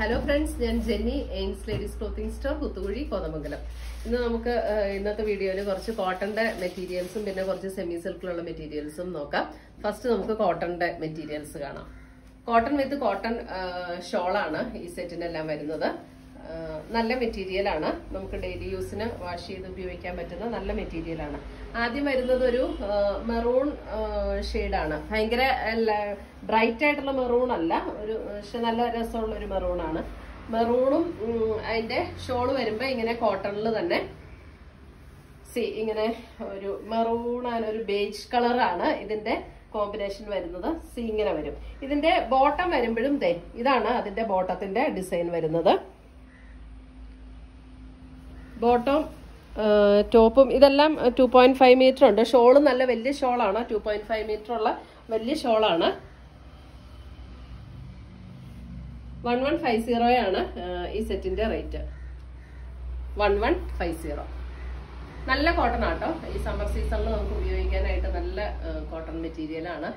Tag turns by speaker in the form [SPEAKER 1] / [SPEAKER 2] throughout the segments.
[SPEAKER 1] Hello friends ഞാൻ Jenny Aims ladies clothing store Kuthukuzhi Kothamangalam. ഇന്ന് നമുക്ക് ഇന്നത്തെ വീഡിയോയിൽ കുറച്ച് കോട്ടന്റെ മെറ്റീരിയൽസും പിന്നെ കുറച്ച് സെമി സിൽക്കിലുള്ള മെറ്റീരിയൽസും നോക്കാം. ഫസ്റ്റ് നമുക്ക് കോട്ടന്റെ മെറ്റീരിയൽസ് കാണാം. കോട്ടൺ വിത്ത് കോട്ടൺ ഷോളാണ് ഈ സെറ്റിനെല്ലാം വരുന്നത്. നല്ല മെറ്റീരിയലാണ് നമുക്ക് ഡെയിലി യൂസിന് വാഷ് ചെയ്ത് ഉപയോഗിക്കാൻ പറ്റുന്ന നല്ല മെറ്റീരിയലാണ് ആദ്യം വരുന്നത് ഒരു മെറൂൺ ഷെയ്ഡാണ് ഭയങ്കര ബ്രൈറ്റ് ആയിട്ടുള്ള മെറൂൺ അല്ല ഒരു പക്ഷെ നല്ല രസമുള്ള ഒരു മെറൂൺ ആണ്. മെറൂണും അതിന്റെ ഷോൾ വരുമ്പോ ഇങ്ങനെ കോട്ടണിൽ തന്നെ സി ഇങ്ങനെ ഒരു മെറൂണാണ് ഒരു ബേജ് കളറാണ് ഇതിന്റെ കോമ്പിനേഷൻ വരുന്നത്. സി ഇങ്ങനെ വരും. ഇതിന്റെ ബോട്ടം വരുമ്പോഴും ദേ ഇതാണ് അതിന്റെ ബോട്ടത്തിന്റെ ഡിസൈൻ വരുന്നത്. ബോട്ടം ടോപ്പും ഇതെല്ലാം ടു പോയിന്റ് ഫൈവ് മീറ്റർ ഉണ്ട്. ഷോൾ നല്ല വലിയ ഷോളാണ്. ടു പോയിന്റ് ഫൈവ് മീറ്റർ ഉള്ള വലിയ ഷോളാണ്. വൺ വൺ ഫൈവ് സീറോയാണ് ഈ സെറ്റിന്റെ rate one one five zero നല്ല കോട്ടൺ ആട്ടോ ഈ സമ്മർ സീസണിൽ നമുക്ക് ഉപയോഗിക്കാനായിട്ട് നല്ല കോട്ടൺ മെറ്റീരിയൽ ആണ്.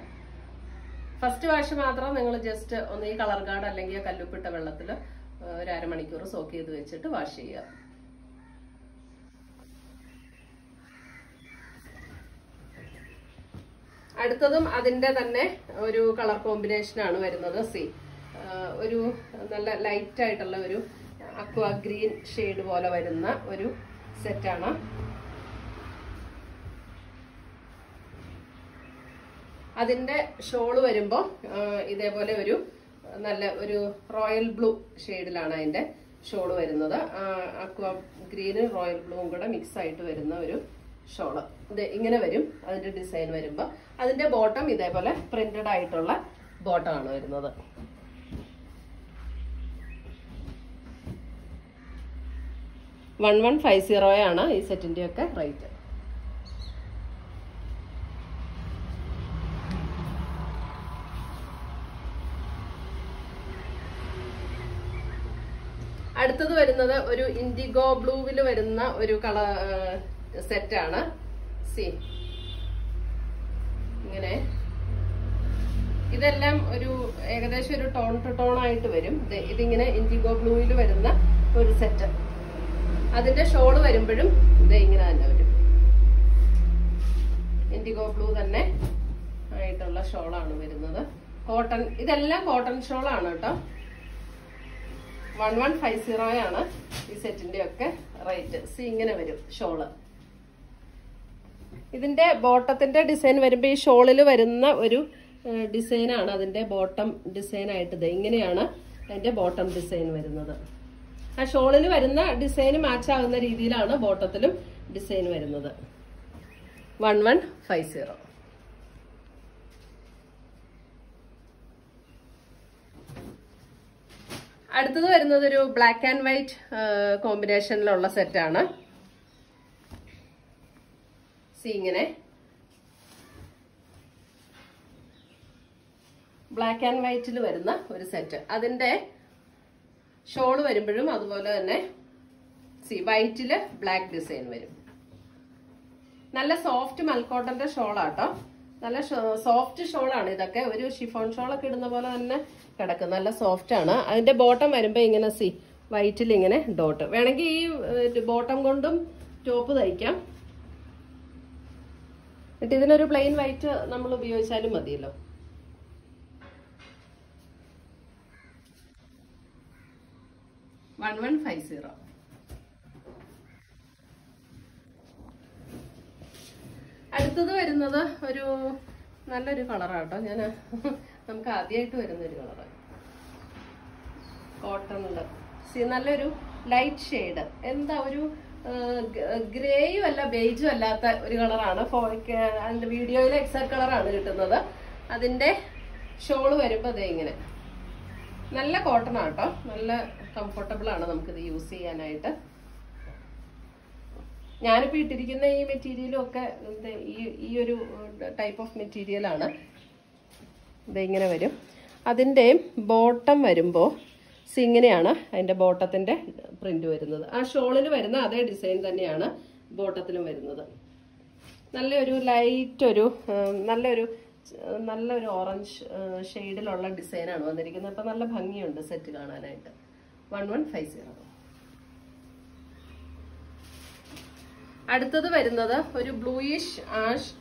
[SPEAKER 1] ഫസ്റ്റ് വാഷ് മാത്രം നിങ്ങൾ ജസ്റ്റ് ഒന്ന് ഈ കളർ കാർഡ് അല്ലെങ്കിൽ കല്ലുപ്പിട്ട വെള്ളത്തിൽ ഒരു അരമണിക്കൂർ സോക്ക് ചെയ്ത് വെച്ചിട്ട് വാഷ് ചെയ്യുക അടുത്തതും അതിന്റെ തന്നെ ഒരു കളർ കോമ്പിനേഷൻ ആണ് വരുന്നത്. സി. ഒരു നല്ല ലൈറ്റ് ആയിട്ടുള്ള ഒരു അക്വ ഗ്രീൻ ഷെയ്ഡ് പോലെ വരുന്ന ഒരു സെറ്റാണ് അതിന്റെ ഷോൾ വരുമ്പോ ആ, ഇതേപോലെ ഒരു നല്ല ഒരു റോയൽ ബ്ലൂ ഷെയ്ഡിലാണ് അതിന്റെ ഷോൾ വരുന്നത്. അക്വ ഗ്രീനും റോയൽ ബ്ലൂവും കൂടെ മിക്സ് ആയിട്ട് വരുന്ന ഒരു ഷോൾ. ഇത് ഇങ്ങനെ വരും അതിന്റെ ഡിസൈൻ വരുമ്പോൾ അതിന്റെ ബോട്ടം ഇതേപോലെ പ്രിന്റഡ് ആയിട്ടുള്ള ബോട്ടം ആണ് വരുന്നത് വൺ വൺ ഫൈവ് സീറോയാണ് ഈ സെറ്റിന്റെ ഒക്കെ റേറ്റ്. അടുത്തത് വരുന്നത് ഒരു ഇൻഡിഗോ ബ്ലൂവിൽ വരുന്ന ഒരു കളർ സെറ്റാണ് സി ഇങ്ങനെ. ഇതെല്ലാം ഒരു ഏകദേശം ഒരു ടോൺ ടു ടോൺ ആയിട്ട് വരും. ഇതിങ്ങനെ ഇൻഡിഗോ ബ്ലൂയിൽ വരുന്ന ഒരു സെറ്റ് അതിന്റെ ഷോൾ വരുമ്പോഴും ഇത് ഇങ്ങനെ തന്നെ വരും. ഇൻഡിഗോ ബ്ലൂ തന്നെ ആയിട്ടുള്ള ഷോളാണ് വരുന്നത്. കോട്ടൺ ഇതെല്ലാം കോട്ടൺ ഷോളാണ് കേട്ടോ. വൺ വൺ ഫൈവ് സീറോയാണ് ഈ സെറ്റിന്റെ ഒക്കെ റേറ്റ് സി ഇങ്ങനെ വരും ഷോൾ ഇതിന്റെ ബോട്ടത്തിന്റെ ഡിസൈൻ വരുമ്പോൾ ഈ ഷോളിൽ വരുന്ന ഒരു ഡിസൈനാണ് അതിന്റെ ബോട്ടം ഇത്. ഇങ്ങനെയാണ് അതിന്റെ ബോട്ടം ഡിസൈൻ വരുന്നത്. ആ ഷോളിൽ വരുന്ന ഡിസൈൻ മാച്ച് ആകുന്ന രീതിയിലാണ് ബോട്ടത്തിലും ഡിസൈൻ വരുന്നത്. One one five zero. അടുത്തത് വരുന്നത് ഒരു ബ്ലാക്ക് ആൻഡ് വൈറ്റ് കോമ്പിനേഷനിലുള്ള സെറ്റാണ് സി ഇങ്ങനെ. ബ്ലാക്ക് ആൻഡ് വൈറ്റിൽ വരുന്ന ഒരു സെറ്റ് അതിന്റെ ഷോൾ വരുമ്പോഴും അതുപോലെ തന്നെ സി വൈറ്റിൽ ബ്ലാക്ക് ഡിസൈൻ വരും. നല്ല സോഫ്റ്റ് മൽക്കോട്ടന്റെ ഷോളാട്ടോ നല്ല സോഫ്റ്റ് ഷോളാണ് ഇതൊക്കെ. ഒരു ഷിഫോൺ ഷോളൊക്കെ ഇടുന്ന പോലെ തന്നെ കിടക്കും. നല്ല സോഫ്റ്റ് ആണ്. അതിന്റെ ബോട്ടം വരുമ്പോ ഇങ്ങനെ സി വൈറ്റിൽ ഇങ്ങനെ ഡോട്ട് വേണമെങ്കിൽ ഈ ബോട്ടം കൊണ്ടും ടോപ്പ് തയ്ക്കാം. എന്നിട്ട് ഇതിനൊരു പ്ലെയിൻ വൈറ്റ് നമ്മൾ ഉപയോഗിച്ചാലും മതിയല്ലോ. വൺ വൺ ഫൈവ് സീറോ അടുത്തത് വരുന്നത് ഒരു നല്ലൊരു കളറാണ് കേട്ടോ ഞാൻ നമുക്ക് ആദ്യമായിട്ട് വരുന്ന ഒരു കളറ് കോട്ടൺ നല്ലൊരു ലൈറ്റ് ഷെയ്ഡ് എന്താ ഒരു ഗ്രേയും അല്ല ബേജും അല്ലാത്ത ഒരു കളറാണ്. അതിന്റെ വീഡിയോയിൽ എക്സാക്ട് കളറാണ് കിട്ടുന്നത്. അതിന്റെ ഷോൾ വരുമ്പോൾ അതേ ഇങ്ങനെ. നല്ല കോട്ടൺ ആട്ടോ നല്ല കംഫർട്ടബിൾ ആണ് നമുക്കിത് യൂസ് ചെയ്യാനായിട്ട്. ഞാനിപ്പോ ഇട്ടിരിക്കുന്ന ഈ മെറ്റീരിയലും ഒക്കെ ഈ ഈ ഒരു ടൈപ്പ് ഓഫ് മെറ്റീരിയലാണ് ആണ്. ഇത് ഇങ്ങനെ വരും. അതിന്റെ ബോട്ടം വരുമ്പോൾ ഇങ്ങനെയാണ് അതിന്റെ ബോട്ടത്തിന്റെ പ്രിന്റ് വരുന്നത്. ആ ഷോളിൽ വരുന്ന അതേ ഡിസൈൻ തന്നെയാണ് ബോട്ടത്തിലും വരുന്നത്. നല്ലൊരു ലൈറ്റ് ഒരു നല്ലൊരു നല്ലൊരു ഓറഞ്ച് ഷെയ്ഡിലുള്ള ഡിസൈനാണ് വന്നിരിക്കുന്നത്. അപ്പം നല്ല ഭംഗിയുണ്ട് സെറ്റ് കാണാനായിട്ട്. വൺ വൺ ഫൈവ് സീറോ അടുത്തത് വരുന്നത് ഒരു ബ്ലൂയിഷ് ആഷ്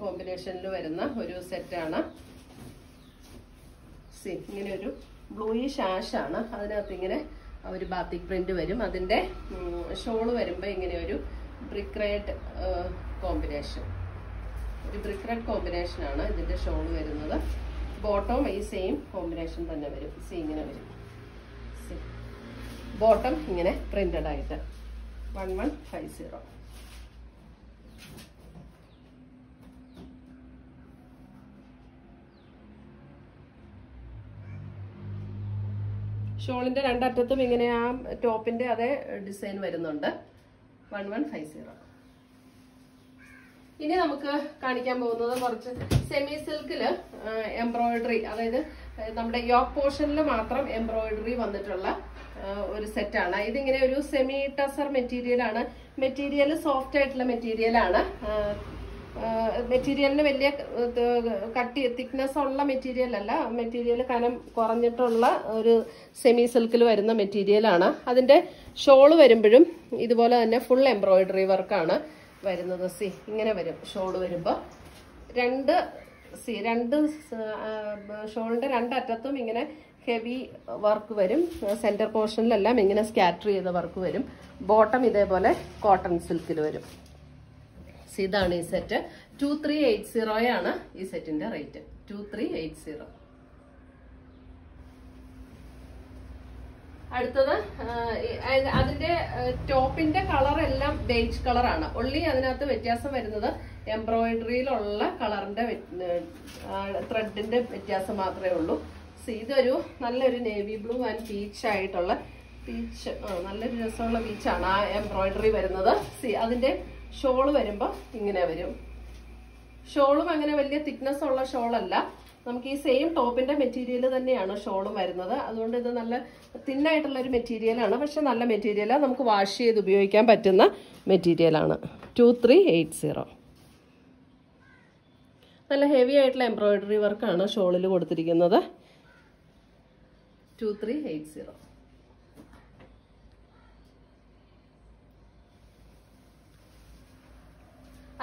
[SPEAKER 1] കോമ്പിനേഷനിൽ വരുന്ന ഒരു സെറ്റാണ് സി ഇങ്ങനെ ഒരു ബ്ലൂയിഷ് ആഷാണ് അതിനകത്ത് ഇങ്ങനെ ഒരു ബാത്തിക് പ്രിന്റ് വരും. അതിന്റെ ഷോൾ വരുമ്പോൾ ഇങ്ങനെ ഒരു ബ്രിക്ക് റെഡ് കോമ്പിനേഷൻ ഒരു ബ്രിക്ക് റെഡ് കോമ്പിനേഷൻ ആണ് ഇതിന്റെ ഷോൾ വരുന്നത്. ബോട്ടം ഈ സെയിം കോമ്പിനേഷൻ തന്നെ വരും. സി ഇങ്ങനെ വരും. സി ബോട്ടം ഇങ്ങനെ പ്രിന്റഡ് ആയിട്ട്. വൺ വൺ ഫൈവ് സീറോ ഷോളിന്റെ രണ്ടറ്റത്തും ഇങ്ങനെ ആ ടോപ്പിന്റെ അതേ ഡിസൈൻ വരുന്നുണ്ട്. One one five zero. ഇനി നമുക്ക് കാണിക്കാൻ പോകുന്നത് കുറച്ച് സെമി സിൽക്കിൽ എംബ്രോയിഡറി അതായത് നമ്മുടെ യോക്ക് പോർഷനിൽ മാത്രം എംബ്രോയിഡറി വന്നിട്ടുള്ള ഒരു സെറ്റാണ് ഇതിങ്ങനെ ഒരു സെമി ടസർ മെറ്റീരിയൽ ആണ്. മെറ്റീരിയൽ സോഫ്റ്റ് ആയിട്ടുള്ള മെറ്റീരിയൽ ആണ്. മെറ്റീരിയലിന് വലിയ കട്ടി തിക്നെസ് ഉള്ള മെറ്റീരിയൽ അല്ല. മെറ്റീരിയൽ കനം കുറഞ്ഞിട്ടുള്ള ഒരു സെമി സിൽക്കിൽ വരുന്ന മെറ്റീരിയലാണ് അതിന്റെ ഷോൾ വരുമ്പോഴും ഇതുപോലെ തന്നെ ഫുൾ എംബ്രോയിഡറി വർക്കാണ് വരുന്നത്. സി ഇങ്ങനെ വരും ഷോൾ വരുമ്പോൾ രണ്ട് സി രണ്ട് ഷോളിന്റെ രണ്ടറ്റത്തും ഇങ്ങനെ ഹെവി വർക്ക് വരും. സെന്റർ പോർഷനിലെല്ലാം ഇങ്ങനെ സ്കാറ്റർ ചെയ്ത വർക്ക് വരും. ബോട്ടം ഇതേപോലെ കോട്ടൺ സിൽക്കിൽ വരും. സി ഇതാണ് ഈ സെറ്റ് ടു ത്രീ എയ്റ്റ് സീറോയാണ് ഈ സെറ്റിന്റെ rate two three eight zero അടുത്തത് അതിന്റെ ടോപ്പിന്റെ കളർ എല്ലാം ബേജ് കളറാണ് ഒള്ളി അതിനകത്ത് വ്യത്യാസം വരുന്നത് എംബ്രോയിഡറിയിലുള്ള കളറിന്റെ ത്രെഡിന്റെ വ്യത്യാസം മാത്രമേ ഉള്ളൂ. ഇതൊരു നല്ലൊരു നേവി ബ്ലൂ ആൻഡ് പീച്ച് ആയിട്ടുള്ള പീച്ച് നല്ലൊരു രസമുള്ള പീച്ചാണ് ആ എംബ്രോയിഡറി വരുന്നത്. സി അതിന്റെ ഷോൾ വരുമ്പോൾ ഇങ്ങനെ വരും. ഷോളും അങ്ങനെ വലിയ തിക്നെസ് ഉള്ള ഷോളല്ല. നമുക്ക് ഈ സെയിം ടോപ്പിന്റെ മെറ്റീരിയൽ തന്നെയാണ് ഷോളും വരുന്നത്. അതുകൊണ്ട് ഇത് നല്ല തിന്നായിട്ടുള്ള ഒരു മെറ്റീരിയലാണ് പക്ഷെ നല്ല മെറ്റീരിയലാണ് നമുക്ക് വാഷ് ചെയ്ത് ഉപയോഗിക്കാൻ പറ്റുന്ന മെറ്റീരിയലാണ് ടു ത്രീ എയ്റ്റ് സീറോ നല്ല ഹെവി ആയിട്ടുള്ള എംബ്രോയിഡറി വർക്കാണ് ഷോളിൽ കൊടുത്തിരിക്കുന്നത്. ടു ത്രീ എയ്റ്റ് സീറോ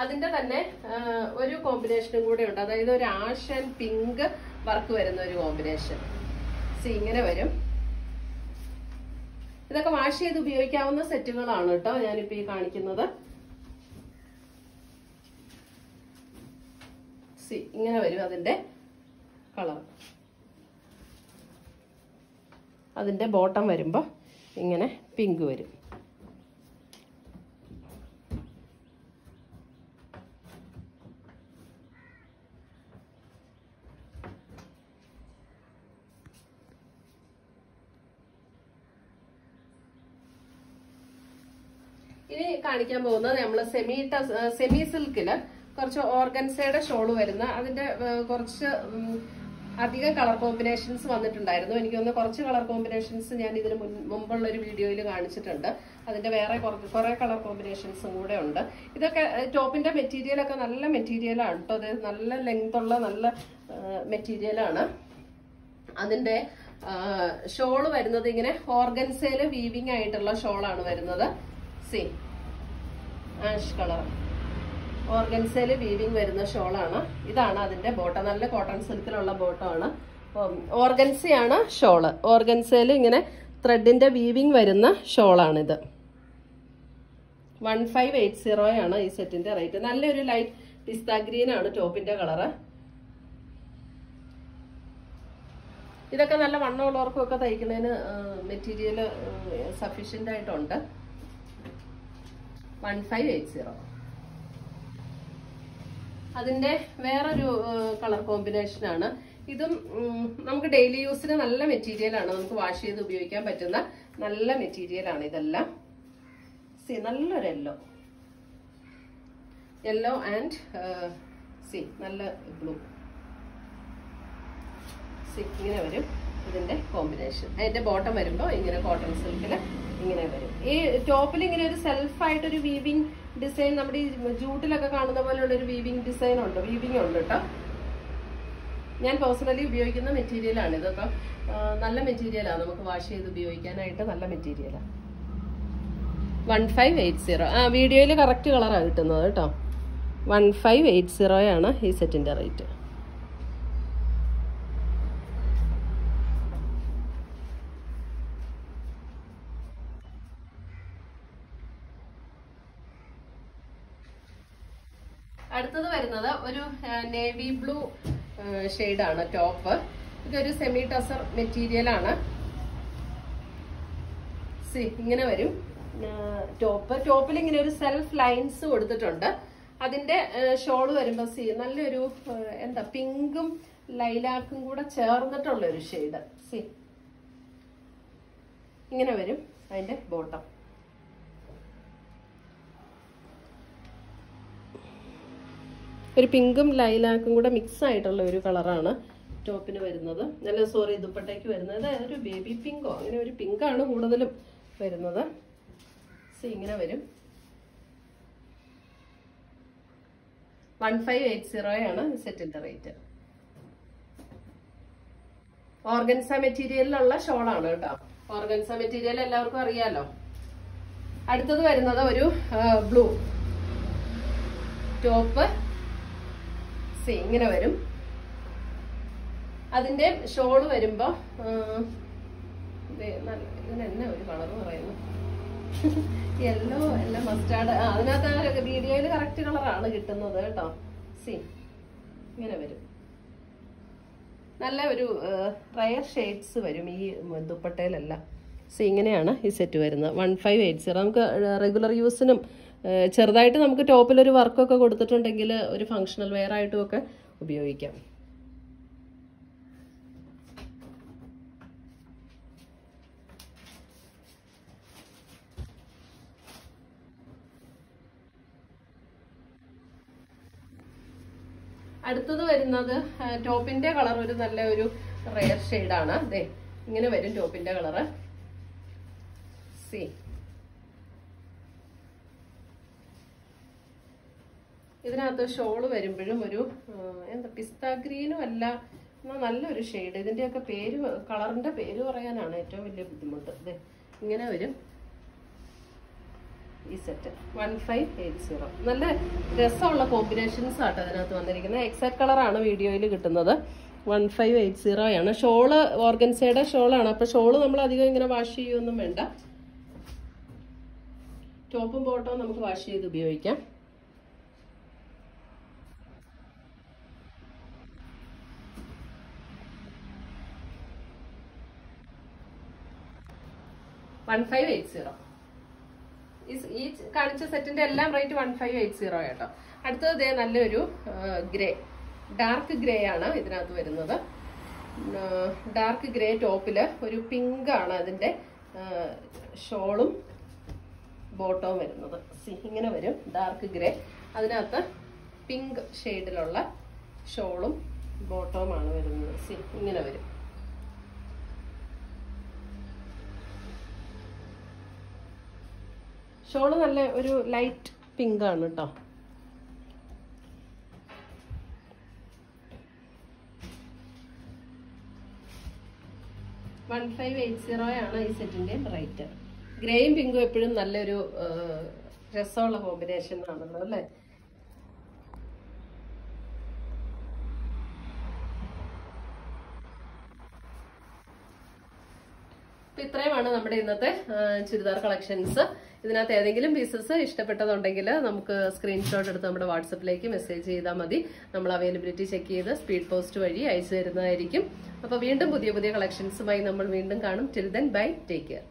[SPEAKER 1] അതിന്റെ തന്നെ ഒരു കോമ്പിനേഷനും കൂടെ ഉണ്ട്. അതായത് ഒരു ആഷ് ആൻഡ് പിങ്ക് വർക്ക് വരുന്ന ഒരു കോമ്പിനേഷൻ സി ഇങ്ങനെ വരും. ഇതൊക്കെ വാഷ് ചെയ്ത് ഉപയോഗിക്കാവുന്ന സെറ്റുകളാണ് കേട്ടോ ഞാനിപ്പോ ഈ കാണിക്കുന്നത്. സി ഇങ്ങനെ വരും അതിന്റെ കളർ അതിന്റെ ബോട്ടം വരുമ്പോ ഇങ്ങനെ പിങ്ക് വരും ഇനി കാണിക്കാൻ പോകുന്നത് നമ്മൾ സെമി സെമി സിൽക്കിൽ കുറച്ച് ഓർഗൻസയുടെ ഷോൾ വരുന്ന അതിന്റെ കുറച്ച് അധികം കളർ കോമ്പിനേഷൻസ് വന്നിട്ടുണ്ടായിരുന്നു. എനിക്ക് തോന്നുന്നു കുറച്ച് കളർ കോമ്പിനേഷൻസ് ഞാൻ ഇതിന് മുമ്പുള്ള ഒരു വീഡിയോയിൽ കാണിച്ചിട്ടുണ്ട്. അതിന്റെ വേറെ കുറച്ച് കുറേ കളർ കോമ്പിനേഷൻസും കൂടെ ഉണ്ട്. ഇതൊക്കെ ടോപ്പിന്റെ മെറ്റീരിയൽ ഒക്കെ നല്ല മെറ്റീരിയലാണ് കേട്ടോ അത് നല്ല ലെങ്ത് ഉള്ള നല്ല മെറ്റീരിയലാണ് അതിന്റെ ഷോൾ വരുന്നത് ഇങ്ങനെ ഓർഗൻസയിൽ വീവിങ് ആയിട്ടുള്ള ഷോളാണ് വരുന്നത്. See ash colour. ഓർഗൻസയിൽ വീവിങ് വരുന്ന ഷോളാണ്. ഇതാണ് അതിന്റെ ബോട്ട നല്ല കോട്ടൺ സിൽക്കിലുള്ള ബോട്ടമാണ് ഓർഗൻസയാണ് ഷോൾ. ഓർഗൻസയിൽ ഇങ്ങനെ ത്രെഡിന്റെ വീവിങ് വരുന്ന ഷോളാണിത്. വൺ ഫൈവ് എയ്റ്റ് സീറോയാണ് ഈ സെറ്റിന്റെ റേറ്റ് നല്ലൊരു ലൈറ്റ് പിസ്ത ഗ്രീൻ ആണ് ടോപ്പിന്റെ കളറ്. ഇതൊക്കെ നല്ല വണ്ണമുള്ളവർക്കും ഒക്കെ തയ്ക്കുന്നതിന് മെറ്റീരിയൽ സഫീഷ്യന്റ് ആയിട്ടുണ്ട്. വൺ ഫൈവ് എയ്റ്റ് സീറോ അതിന്റെ വേറൊരു കളർ കോമ്പിനേഷൻ ആണ്. ഇതും നമുക്ക് ഡെയിലി യൂസിന് നല്ല മെറ്റീരിയൽ ആണ്. നമുക്ക് വാഷ് ചെയ്ത് ഉപയോഗിക്കാൻ പറ്റുന്ന നല്ല മെറ്റീരിയൽ ആണ് ഇതെല്ലാം. സി നല്ലൊരു യെല്ലോ യെല്ലോ ആൻഡ് സി നല്ല ബ്ലൂ സി ഇങ്ങനെ വരും ഇതിന്റെ കോമ്പിനേഷൻ അതിന്റെ ബോട്ടം വരുമ്പോൾ ഇങ്ങനെ കോട്ടൺ സിൽക്കിൽ ഇങ്ങനെ വരും. ഈ ടോപ്പിൽ ഇങ്ങനെ ഒരു സെൽഫായിട്ട് ഒരു വീവിങ് ഡിസൈൻ നമ്മുടെ ഈ ജൂട്ടിലൊക്കെ കാണുന്ന പോലെയുള്ള ഒരു വീവിങ് ഡിസൈൻ ഉണ്ട്. വീവിങ് ഉണ്ട് കേട്ടോ. ഞാൻ പേഴ്സണലി ഉപയോഗിക്കുന്ന മെറ്റീരിയലാണ് ഇതൊക്കെ നല്ല മെറ്റീരിയലാണ് നമുക്ക് വാഷ് ചെയ്ത് ഉപയോഗിക്കാനായിട്ട് നല്ല മെറ്റീരിയലാണ് വൺ ഫൈവ് എയ്റ്റ് സീറോ ആ വീഡിയോയിൽ കറക്റ്റ് കളറാണ് കിട്ടുന്നത് കേട്ടോ. വൺ ഫൈവ് എയ്റ്റ് സീറോയാണ് ഈ സെറ്റിന്റെ റേറ്റ് അടുത്തത് വരുന്നത് ഒരു നേവി ബ്ലൂ ഷെയ്ഡാണ് ടോപ്പ് ഇതൊരു സെമി ടസർ മെറ്റീരിയൽ ആണ്. സി ഇങ്ങനെ വരും. ടോപ്പ് ടോപ്പിൽ ഇങ്ങനെ ഒരു സെൽഫ് ലൈൻസ് കൊടുത്തിട്ടുണ്ട്. അതിന്റെ ഷോൾ വരുമ്പോ സി നല്ലൊരു എന്താ പിങ്കും ലൈലാക്കും കൂടെ ചേർന്നിട്ടുള്ള ഒരു ഷെയ്ഡ് സി ഇങ്ങനെ വരും. അതിന്റെ ബോട്ടം ഒരു പിങ്കും ലൈലാക്കും കൂടെ മിക്സ് ആയിട്ടുള്ള ഒരു കളറാണ് ടോപ്പിന് വരുന്നത്. നല്ല സോറി ദുപ്പട്ടയ്ക്ക് വരുന്നത്. ഒരു ബേബി പിങ്കോ അങ്ങനെ ഒരു പിങ്കാണ് കൂടുതലും വരുന്നത്. സോ ഇങ്ങനെ വരും. വൺ ഫൈവ് എയ്റ്റ് സീറോയാണ് സെറ്റിന്റെ റേറ്റ് ഓർഗൻസ മെറ്റീരിയലിലുള്ള ഷോളാണ് കേട്ടോ. ഓർഗൻസ മെറ്റീരിയൽ എല്ലാവർക്കും അറിയാലോ. അടുത്തത് വരുന്നത് ഒരു ബ്ലൂ ടോപ്പ്. സി ഇങ്ങനെ വരും. അതിന്റെ ഷോൾ വരുമ്പോ ഇതിനെന്നെ ഒരു കളർ പറയുന്നു? യെല്ലോ അല്ല മസ്റ്റാർഡ്. അതിനകത്ത് വീഡിയോയിൽ കറക്റ്റ് കളറാണ് കിട്ടുന്നത് കേട്ടോ. സി ഇങ്ങനെ വരും. നല്ല ഒരു റയർ ഷെയ്ഡ്സ് വരും ഈ ദുപ്പട്ടയിലെല്ലാം. സി ഇങ്ങനെയാണ് ഈ സെറ്റ് വരുന്നത്. വൺ ഫൈവ് എയ്റ്റ് സീറോ നമുക്ക് റെഗുലർ യൂസിനും ചെറുതായിട്ട് നമുക്ക് ടോപ്പിൽ ടോപ്പിലൊരു വർക്കൊക്കെ കൊടുത്തിട്ടുണ്ടെങ്കിൽ ഒരു ഫങ്ഷണൽ വെയർ ആയിട്ടും ഒക്കെ ഉപയോഗിക്കാം. അടുത്തത് വരുന്നത് ടോപ്പിന്റെ കളർ ഒരു നല്ല ഒരു റെയർ ഷെയ്ഡാണ് അതെ ഇങ്ങനെ വരും ടോപ്പിന്റെ കളറ്. സി ഇതിനകത്ത് ഷോൾ വരുമ്പോഴും ഒരു എന്താ പിസ്ത ഗ്രീനും അല്ല എന്നാൽ നല്ലൊരു ഷെയ്ഡ് ഇതിന്റെയൊക്കെ പേര് കളറിന്റെ പേര് പറയാനാണ് ഏറ്റവും വലിയ ബുദ്ധിമുട്ട്. അതെ ഇങ്ങനെ വരും. ഈ set one five eight zero നല്ല രസമുള്ള കോമ്പിനേഷൻസ് ആട്ടോ അതിനകത്ത് വന്നിരിക്കുന്നത്. എക്സാക്ട് കളറാണ് വീഡിയോയിൽ കിട്ടുന്നത്. വൺ ഫൈവ് എയ്റ്റ് സീറോ ആണ്. ഷോൾ ഓർഗൻസയുടെ ഷോളാണ് അപ്പോൾ ഷോൾ നമ്മൾ അധികം ഇങ്ങനെ വാഷ് ചെയ്യുമൊന്നും വേണ്ട. ടോപ്പും ബോട്ടവും നമുക്ക് വാഷ് ചെയ്ത് ഉപയോഗിക്കാം. വൺ ഫൈവ് എയ്റ്റ് സീറോ ഈ കാണിച്ച സെറ്റിന്റെ എല്ലാം rate one five eight zero കേട്ടോ അടുത്തത് ഇതേ നല്ലൊരു ഗ്രേ ഡാർക്ക് ഗ്രേ ആണ് ഇതിനകത്ത് വരുന്നത്. ഡാർക്ക് ഗ്രേ ടോപ്പിൽ ഒരു പിങ്ക് ആണ് അതിന്റെ ഷോളും ബോട്ടവും വരുന്നത്. സി ഇങ്ങനെ വരും. ഡാർക്ക് ഗ്രേ അതിനകത്ത് പിങ്ക് ഷെയ്ഡിലുള്ള ഷോളും ബോട്ടവുമാണ് വരുന്നത്. സി ഇങ്ങനെ വരും. ഷോൾ നല്ല ഒരു ലൈറ്റ് പിങ്ക് ആണ് കേട്ടോ വൺ ഫൈവ് എയ്റ്റ് സീറോ ആണ് ഈ സെറ്റിന്റെ റേറ്റ് ഗ്രേയും പിങ്കും എപ്പോഴും നല്ലൊരു രസമുള്ള കോമ്പിനേഷൻ ആണല്ലോ അല്ലേ? ഇത്രയുമാണ് നമ്മുടെ ഇന്നത്തെ ചുരിദാർ കളക്ഷൻസ്. ഇതിനകത്ത് ഏതെങ്കിലും പീസസ് ഇഷ്ടപ്പെട്ടതുണ്ടെങ്കിൽ നമുക്ക് സ്ക്രീൻഷോട്ട് എടുത്ത് നമ്മുടെ വാട്സപ്പിലേക്ക് മെസ്സേജ് ചെയ്താൽ മതി. നമ്മൾ അവൈലബിലിറ്റി ചെക്ക് ചെയ്ത് സ്പീഡ് പോസ്റ്റ് വഴി അയച്ചു തരുന്നതായിരിക്കും. അപ്പോൾ വീണ്ടും പുതിയ പുതിയ കളക്ഷൻസുമായി നമ്മൾ വീണ്ടും കാണും. Till then bye take care